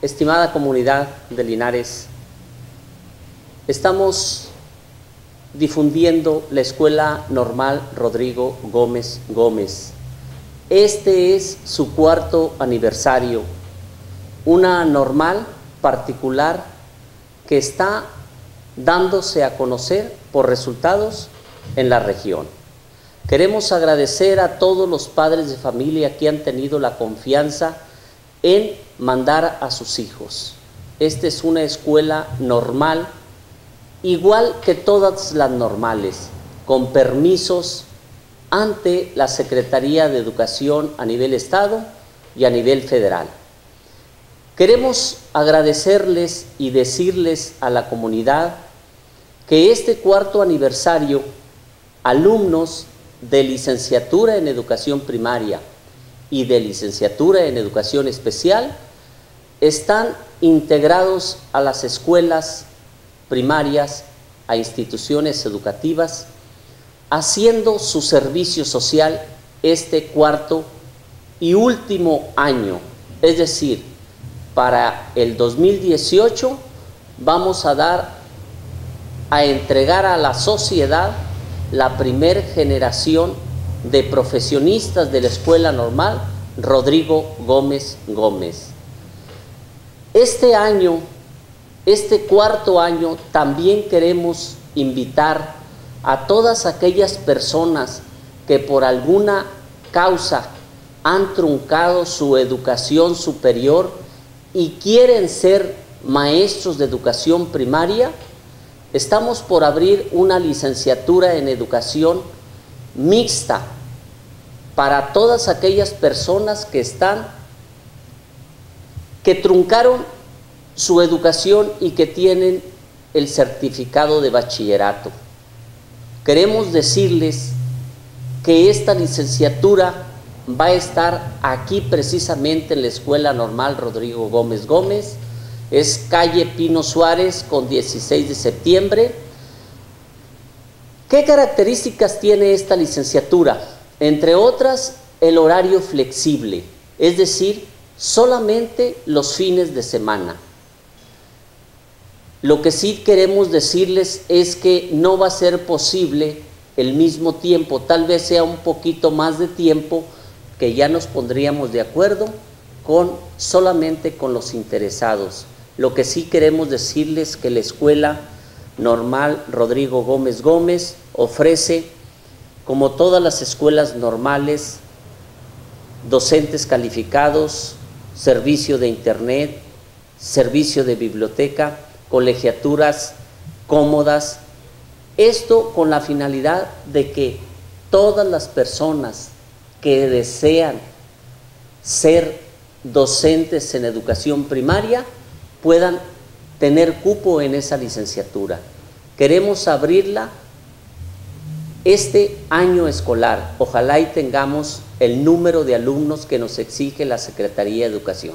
Estimada comunidad de Linares, estamos difundiendo la Escuela Normal Rodrigo Gómez Gómez. Este es su cuarto aniversario, una normal particular que está dándose a conocer por resultados en la región. Queremos agradecer a todos los padres de familia que han tenido la confianza en mandar a sus hijos. Esta es una escuela normal, igual que todas las normales, con permisos ante la Secretaría de Educación a nivel Estado y a nivel federal. Queremos agradecerles y decirles a la comunidad que este cuarto aniversario, alumnos de licenciatura en educación primaria, y de licenciatura en educación especial están integrados a las escuelas primarias, a instituciones educativas, haciendo su servicio social este cuarto y último año. Es decir, para el 2018 vamos a dar, a entregar a la sociedad la primer generación de profesionistas de la Escuela Normal Rodrigo Gómez Gómez. Este año, este cuarto año, también queremos invitar a todas aquellas personas que por alguna causa han truncado su educación superior y quieren ser maestros de educación primaria, estamos por abrir una licenciatura en educación mixta para todas aquellas personas que están, que truncaron su educación y que tienen el certificado de bachillerato. Queremos decirles que esta licenciatura va a estar aquí precisamente en la Escuela Normal Rodrigo Gómez Gómez, es calle Pino Suárez con 16 de septiembre, ¿Qué características tiene esta licenciatura? Entre otras, el horario flexible, es decir, solamente los fines de semana. Lo que sí queremos decirles es que no va a ser posible el mismo tiempo, tal vez sea un poquito más de tiempo que ya nos pondríamos de acuerdo con solamente con los interesados. Lo que sí queremos decirles que la escuela normal Rodrigo Gómez Gómez ofrece, como todas las escuelas normales, docentes calificados, servicio de internet, servicio de biblioteca, colegiaturas cómodas. Esto con la finalidad de que todas las personas que desean ser docentes en educación primaria puedan tener cupo en esa licenciatura. Queremos abrirla este año escolar. Ojalá y tengamos el número de alumnos que nos exige la Secretaría de Educación.